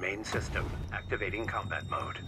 Main system activating combat mode.